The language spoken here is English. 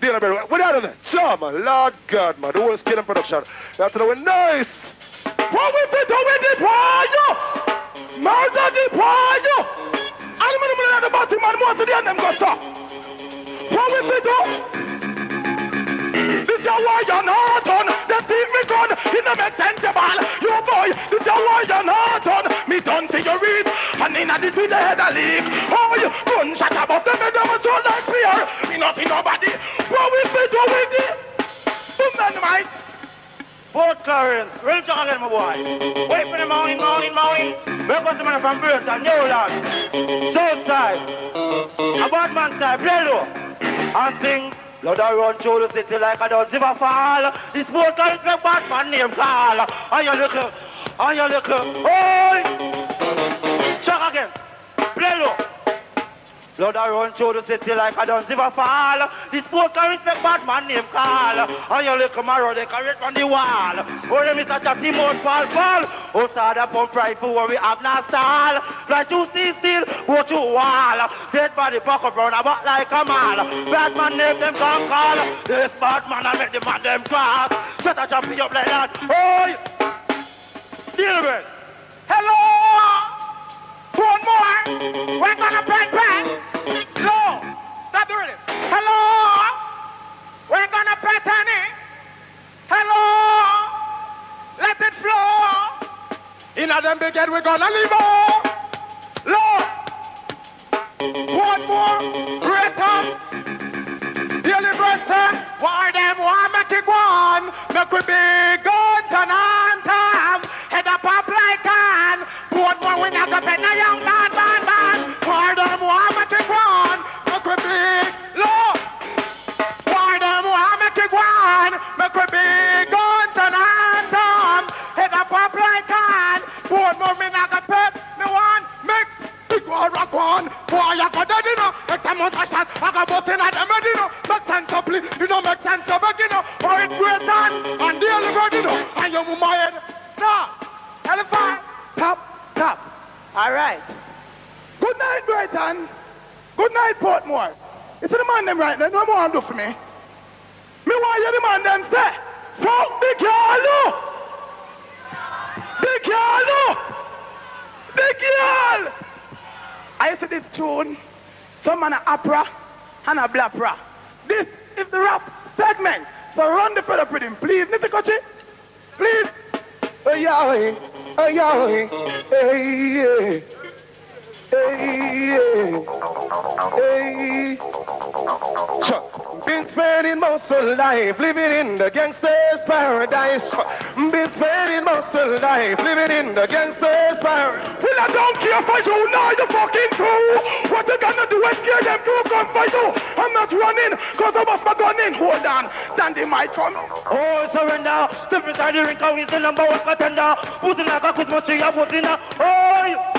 Dealer Berry. What out of that? Sure. Lord God, man. The whole skin and production. That's the way nice. What we fit with the fire? Murder the fire. And the man at the bottom, man, most the end them go stop. What we fit This is why you're not on. The thief me gun. It don't make sense, you boy. This is why you're not on. Me done till you read. And in a this with the head a leak. Oh, you gunshot above them. They don't show like fear. Me nothing nobody. What we fit with it? Boom, man, mate. Port Clarence, real talk my boy. Wait for the morning, morning, morning. Up the man from Burton, Newland. Southside. A bad man side, play low. And sing. Lord, I run through the city like I don't a fall. This Port Clarence make bad man name call. And you look, and you look, oi! Shock again. Play low. Lord, I run through the city like I don't a fall. This post can respect bad man name call. And you look tomorrow, they can read on the wall. Oh, them is a chatty mouth fall fall. Oh, sad up on prideful where we have no stall. Like you see still, go to wall. Dead body fuck up round about like a mall. Bad man name them can call. This bad man I make the man them cross. Shut a jump up like that. Oh, deal. Hello! One more. We're gonna bang bang. No. Stop the rhythm. Hello. We're gonna pattern it. Hello. Let it flow. In a them head, we're gonna leave on. Lord. One more. Return. Person. Why them want make it one? Make we be Boy, I got that, you know. Make them out of shot. I got in at them, you know. Make sense of please. You know, make sense of it, you know. Or it's great on. And the other bird, you know. And you move my head. Now, elephant. Tap, tap. All right. Good night, Brighton. Good night, Portmore. See the man them right there? No more do for me. Me want you the man them say. Fuck the girl, The girl, The girl. This tune, some man a opera and a blapra. This is the rap segment. So run the pedal him, please, Mr. Kutchie. Please. Hey, Yahweh. Hey, Yahweh. Hey, yeah. Hey. Hey. Been spending most of life living in the gangster's paradise. Been spending most life living in the gangster's paradise. Well, I don't care for you, now you fucking fool. What you gonna do is scare them to come for you. I'm not running, cause I was my gun in. Hold on, Dandy might come. Oh, surrender. Step inside the ring, is the number one contender. Put in like a Christmas tree, I put in a. Oh,